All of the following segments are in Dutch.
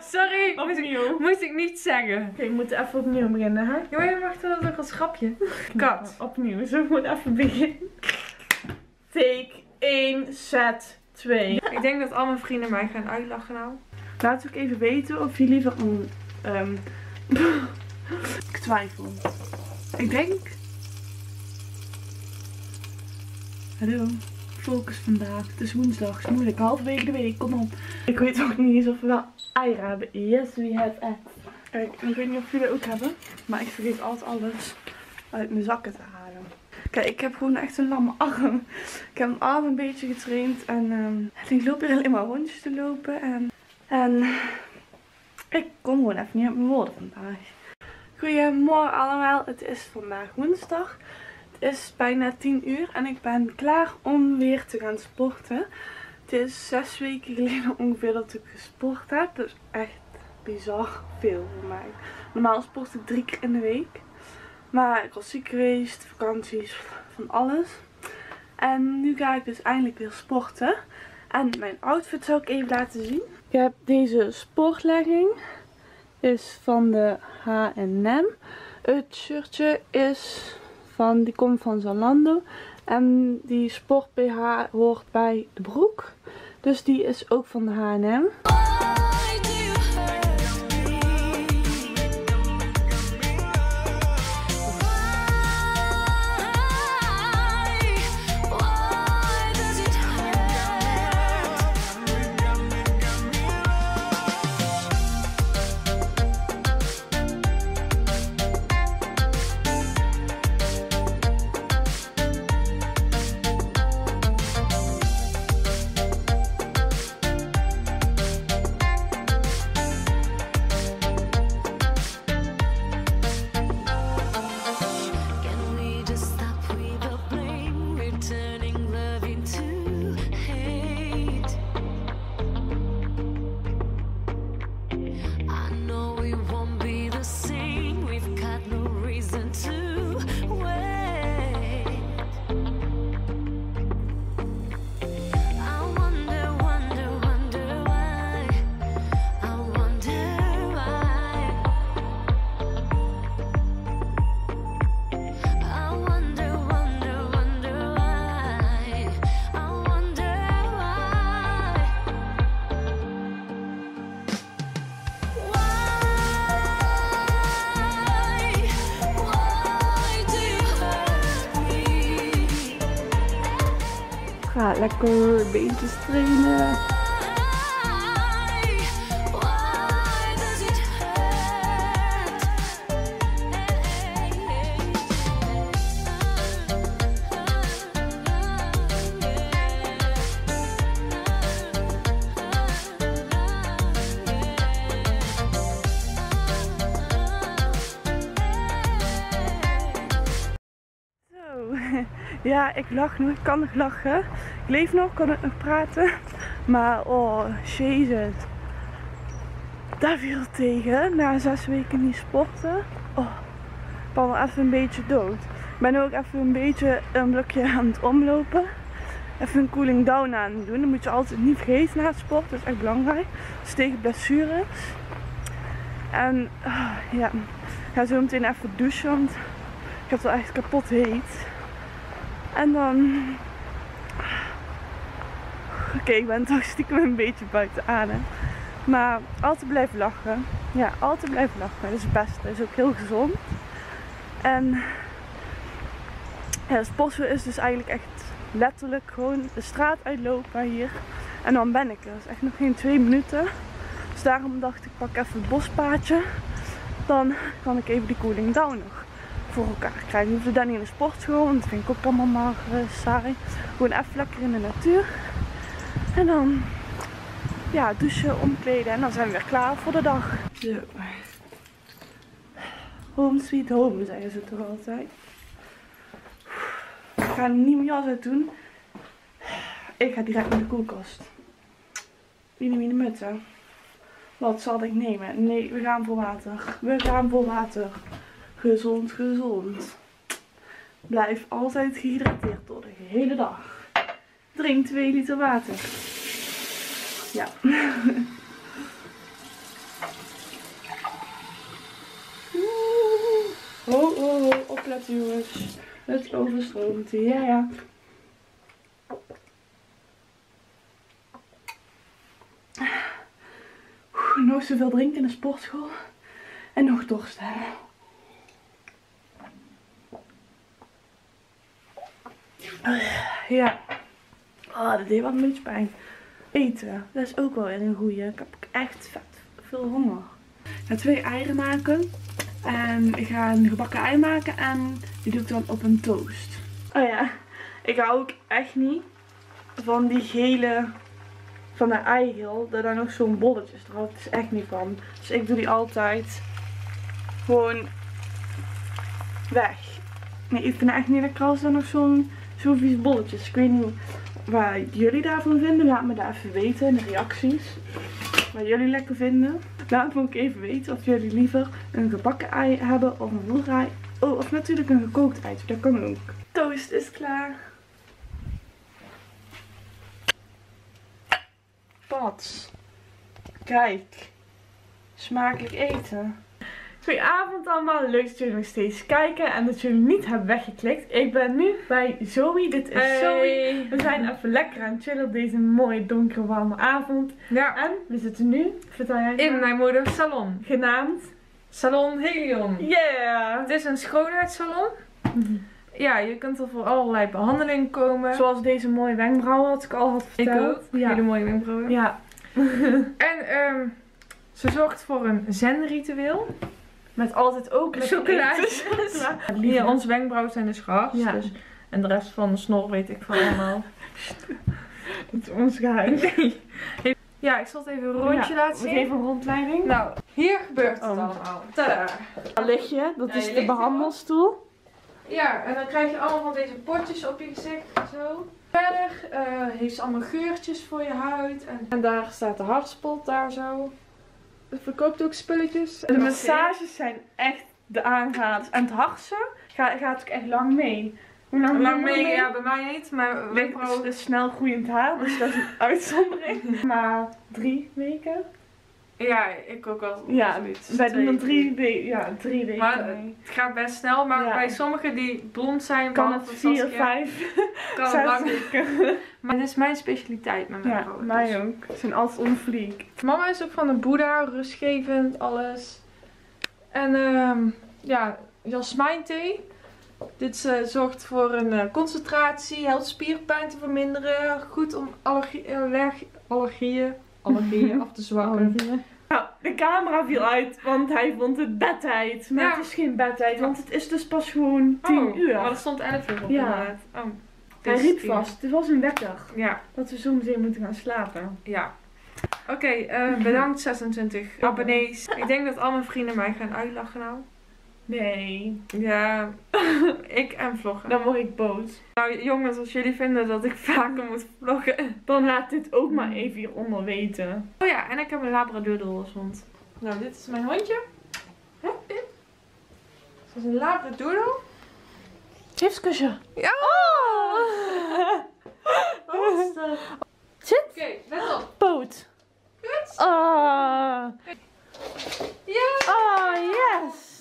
Sorry, moest ik, Opnieuw. moest ik niet zeggen. Oké, we moeten even opnieuw beginnen, hè? Ja, je mag toch nog een grapje. Kat. Opnieuw, zo moet even beginnen. Take 1, set 2. Ik denk dat al mijn vrienden mij gaan uitlachen nou. Laat ook even weten of je liever een... ehm, ik twijfel. Ik denk... Hallo. Focus vandaag. Het is woensdag. Het is moeilijk. Halverwege de week. Kom op. Ik weet ook niet eens of we wel hebben. Yes, we have eggs. Kijk, ik weet niet of jullie ook hebben. Maar ik vergeet altijd alles uit mijn zakken te halen. Kijk, ik heb gewoon echt een lamme arm. Ik heb mijn arm een beetje getraind. En ehm, ik loop hier alleen maar rondjes te lopen. En, en ik kom gewoon even niet op mijn woorden vandaag. Goedemorgen allemaal. Het is vandaag woensdag. Het is bijna 10 uur en ik ben klaar om weer te gaan sporten. Het is zes weken geleden ongeveer dat ik gesport heb. Dus echt bizar veel voor mij. Normaal sport ik drie keer in de week. Maar ik was ziek geweest, vakanties, van alles. En nu ga ik dus eindelijk weer sporten. En mijn outfit zal ik even laten zien. Ik heb deze sportlegging. Is van de H&M. Het shirtje is van, die komt van Zalando. En die sport BH hoort bij de broek. Dus die is ook van de H&M. Ga lekker beentjes trainen. Ja, ik lach nog, ik kan nog lachen. Ik leef nog, kan ik nog praten. Maar, oh, jezus. Daar viel tegen, na zes weken niet sporten. Oh, ik ben wel even een beetje dood. Ik ben ook even een beetje een blokje aan het omlopen. Even een cooling down aan het doen. Dat moet je altijd niet vergeten na het sport, dat is echt belangrijk. Is tegen blessures. En, ah, ja, ik ga zo meteen even douchen, want ik heb het wel echt kapot heet. En dan. Oké, ik ben toch stiekem een beetje buiten adem. Maar altijd blijven lachen. Ja, altijd blijven lachen. Dat is het beste. Dat is ook heel gezond. En. Ja, sporten is dus eigenlijk echt letterlijk gewoon de straat uitlopen hier. En dan ben ik er. Dat is echt nog geen twee minuten. Dus daarom dacht ik, pak even het bospaadje. Dan kan ik even die cooling down nog voor elkaar krijgen. Ik hoefde dan niet in de sportschool, want dat vind ik ook allemaal maar eh, saai. Gewoon even lekker in de natuur. En dan ja, douchen, omkleden en dan zijn we weer klaar voor de dag. Zo. Home sweet home zeggen ze toch altijd. Ik ga niet mijn jas uit doen. Ik ga direct naar de koelkast. Neemt de mutten? Wat zal ik nemen? Nee, we gaan voor water. We gaan voor water. Gezond, gezond. Blijf altijd gehydrateerd door de gehele dag drink 2 liter water. Ja. Ho, ho, ho, opletten jongens. Het overstroomt. Ja, ja. Nog zoveel drinken in de sportschool. En nog dorst hè. Ja. Oh, dat deed wel een pijn. Eten, dat is ook wel weer een goeie. Ik heb echt vet veel honger. Ik ga twee eieren maken. En ik ga een gebakken ei maken en die doe ik dan op een toast. Oh ja, ik hou ook echt niet van die gele, van de dat daar nog zo'n bolletjes erop. Dat is echt niet van. Dus ik doe die altijd gewoon weg. Nee, ik vind het echt niet lekker als er nog zo'n zo vies bolletjes. Ik weet niet waar jullie daarvan vinden. Laat me daar even weten in de reacties. Wat jullie lekker vinden. Laat me ook even weten of jullie liever een gebakken ei hebben of een voelrei. Oh, of natuurlijk een gekookt ei. Dat kan ook. Toast is klaar. Pats. Kijk. Smakelijk eten. Goedenavond allemaal, leuk dat jullie nog steeds kijken en dat jullie niet hebben weggeklikt. Ik ben nu bij Zoe, dit is Zoe. We zijn even lekker aan het chillen op deze mooie donkere warme avond. Ja, En we zitten nu, vertel jij in mijn moeders salon. genaamd Salon Helion. Yeah! Het is een schoonheidssalon. Ja, je kunt er voor allerlei behandelingen komen. Zoals deze mooie wenkbrauwen, wat ik al had ik verteld. ook. Ja. Hele mooie wenkbrauwen. ja. En ehm, ze zorgt voor een zenritueel. Met altijd ook Chocolaatjes. Hier, onze wenkbrauwen zijn dus gehakt. Ja. Dus, en de rest van de snor weet ik van allemaal. Dat is ons geheim. ja, ik zal het even een rondje Ja, laten zien. geven een rondleiding. Nou, hier gebeurt het Oh. allemaal. Tada! Daar lig je, dat Ja, is je de behandelstoel. Ja, en dan krijg je allemaal van deze potjes op je gezicht. Zo. Verder eh, heeft ze allemaal geurtjes voor je huid. En, en daar staat de hartspot, daar zo. Verkoopt ook spulletjes. De massages zijn echt de aanraad. En het harsen gaat, gaat ook echt lang mee. Hoe lang Lang mee, ja, bij mij niet. Maar Wenkbrauw wenkbrauwen... is snel groeiend haar, dus dat is een uitzondering. Maar drie weken? Ja, ik ook al. Ja, wij doen dan drie, ja, drie weken Maar mee. Het gaat best snel, maar Ja. bij sommigen die blond zijn, Kan het vier, vijf, kan het lang. Maar dit is mijn specialiteit met mijn Ja, vrouwen. mij dus. ook. Ze zijn altijd on fleek. Mama is ook van de Boeddha, rustgevend, alles. En ehm ja, jasmijnthee. Dit eh, zorgt voor een eh, concentratie, helpt spierpijn te verminderen. Goed om allergie, allergie, allergieën, allergieën af te zwakken. Nou, de camera viel uit, want hij vond het bedtijd. Maar Ja. het is geen bedtijd, want het is dus pas gewoon 10 Oh, uur. Maar er stond 11 uur op Ja. inderdaad. Oh, hij is riep tien. vast, het was een wekker. Ja, Dat we zo meteen moeten gaan slapen. ja. Oké, eh, bedankt 26 abonnees. Ik denk dat al mijn vrienden mij gaan uitlachen nou. Nee, Ja, ik en vloggen. dan word ik boos. Nou jongens, als jullie vinden dat ik vaker moet vloggen. Dan laat dit ook maar even hieronder weten. Oh ja, en ik heb een labradoodle als hond. Nou, dit is mijn hondje. Dit? Is een labradoodle. Chipskusje. Ja! Oh. Zit. Oké, let op. Poot. Goed. Ah. Ja! Ah, yes.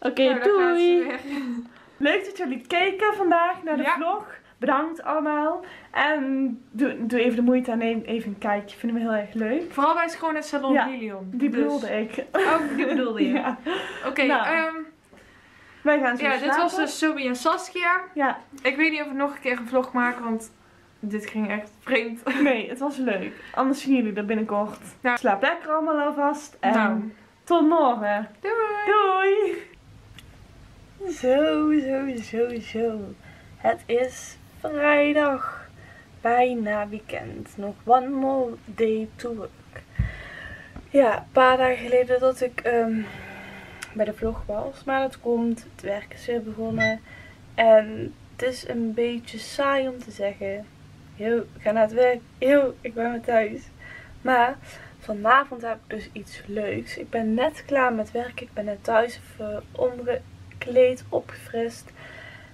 Oké, Nou, doei. Leuk dat jullie keken vandaag naar de Ja. vlog. Bedankt allemaal. En doe, doe even de moeite en neem even een kijkje. Vinden we heel erg leuk. Vooral bij Schoonheidssalon Ja, Helion. Die Dus- bedoelde ik. Oh, die bedoelde je. Ja. Oké, Nou, ehm, Wij gaan zo ja, dit was dus Sobi en Saskia. Ja, Ik weet niet of ik nog een keer een vlog maak, want dit ging echt vreemd. nee, het was leuk. Anders zien jullie er binnenkort. Nou. Slaap lekker allemaal alvast. En Nou. tot morgen. Doei! Doei! Zo, zo, zo, zo. Het is vrijdag. Bijna weekend. Nog one more day to work. Ja, een paar dagen geleden dat ik ehm, bij de vlog was. Maar dat komt. Het werk is weer begonnen. En het is een beetje saai om te zeggen. Yo, ik ga naar het werk. Yo, ik ben weer thuis. Maar vanavond heb ik dus iets leuks. Ik ben net klaar met werk. Ik ben net thuis even opgefrist.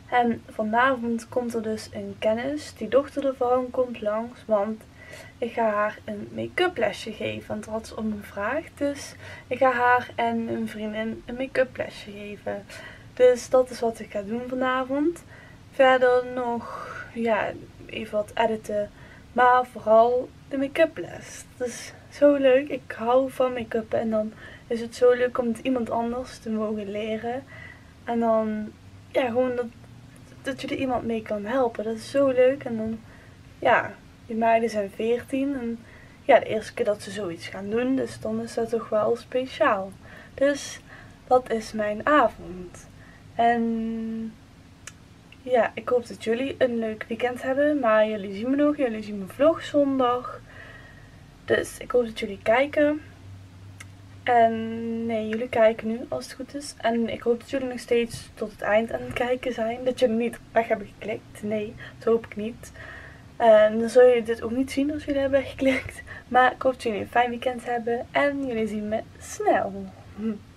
En vanavond komt er dus een kennis. Die dochter ervan komt langs. Want Ik ga haar een make-up lesje geven, want dat had ze om gevraagd. Dus ik ga haar en een vriendin een make-up lesje geven. Dus dat is wat ik ga doen vanavond. Verder nog, ja, even wat editen. Maar vooral de make-up les. Dat is zo leuk. Ik hou van make-up en dan is het zo leuk om het iemand anders te mogen leren. En dan, ja, gewoon dat, dat je er iemand mee kan helpen. Dat is zo leuk. En dan, ja, die meiden zijn 14 en ja, de eerste keer dat ze zoiets gaan doen. Dus dan is dat toch wel speciaal. Dus dat is mijn avond. En ja, ik hoop dat jullie een leuk weekend hebben. Maar jullie zien me nog. Jullie zien mijn vlog zondag. Dus ik hoop dat jullie kijken. En nee, jullie kijken nu als het goed is. En ik hoop dat jullie nog steeds tot het eind aan het kijken zijn. Dat jullie niet weg hebben geklikt. Nee, dat hoop ik niet. En dan zul je dit ook niet zien als jullie hebben geklikt. Maar ik hoop dat jullie een fijn weekend hebben. En jullie zien me snel.